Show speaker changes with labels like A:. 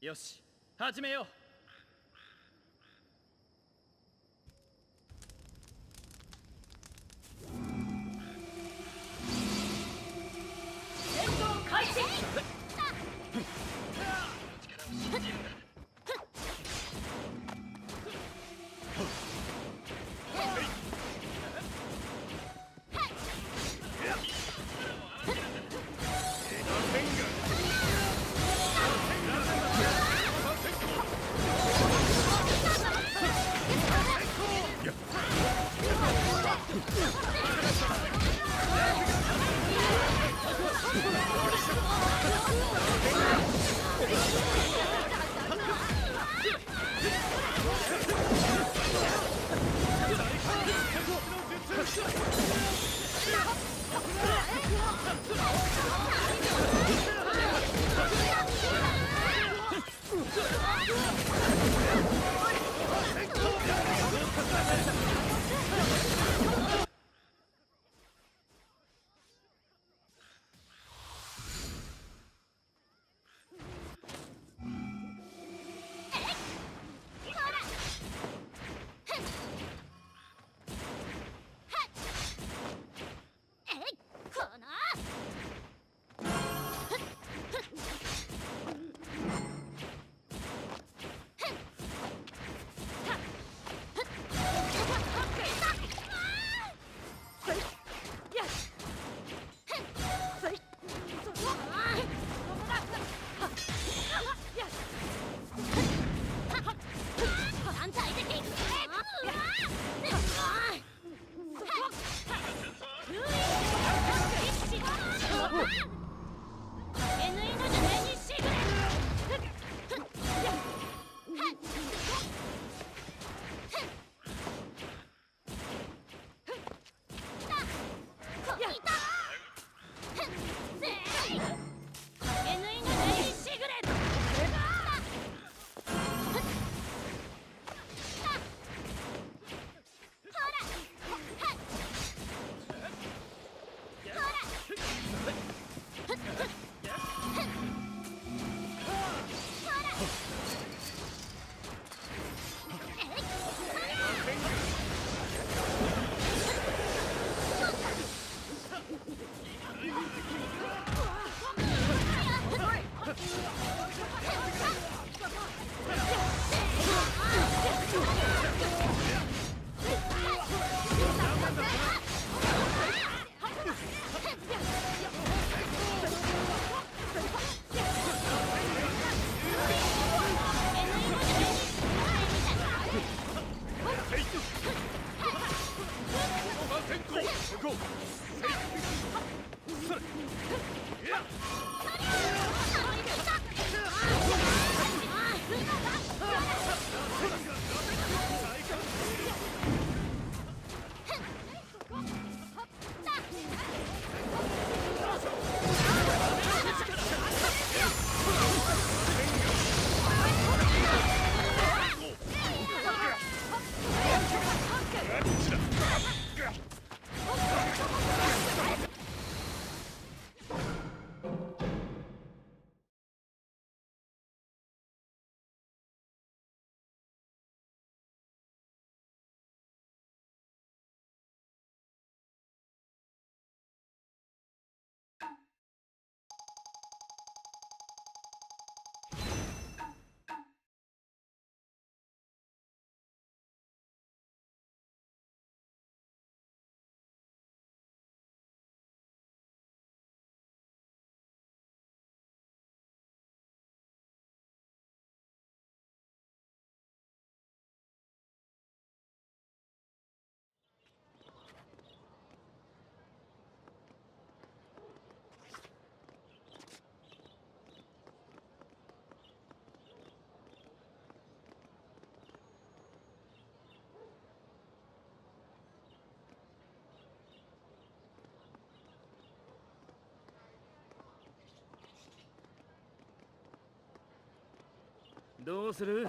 A: よし始めよう。
B: Okay. Finger! 始
C: えいこの反対的
A: どうする？